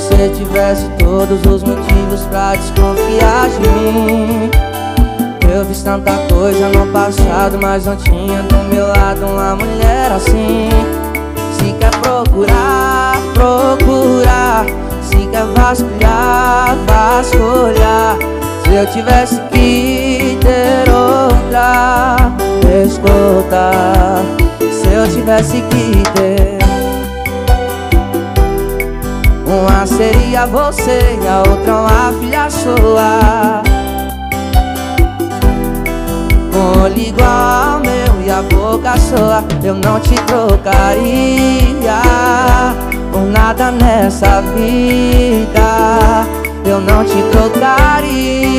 você tivesse todos os motivos pra desconfiar de mim. Eu fiz tanta coisa no passado, mas não tinha do meu lado uma mulher assim. Se quer procurar, procurar Se quer vasculhar, vasculhar. Se eu tivesse que ter outra, escuta. Se eu tivesse que ter uma seria você e a outra uma filha sua. Olho igual ao meu e a boca sua Eu não te trocaria Por nada nessa vida. Eu não te trocaria